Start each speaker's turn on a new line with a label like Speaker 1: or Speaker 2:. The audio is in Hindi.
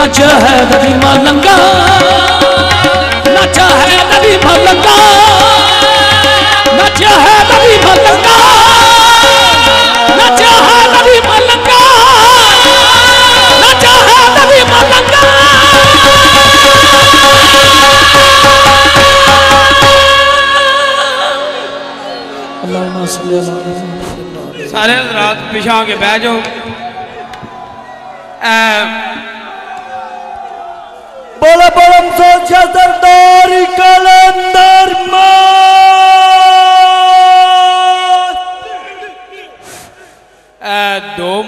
Speaker 1: नचा है नदी मलंगा नचा है नदी मलंगा नचा है नदी मलंगा नचा है नदी मलंगा नचा है नदी मलंगा
Speaker 2: सारे रात पिछा के बह जाओ।
Speaker 1: বলবরম সরদারি কালান্দার মা।
Speaker 2: একদম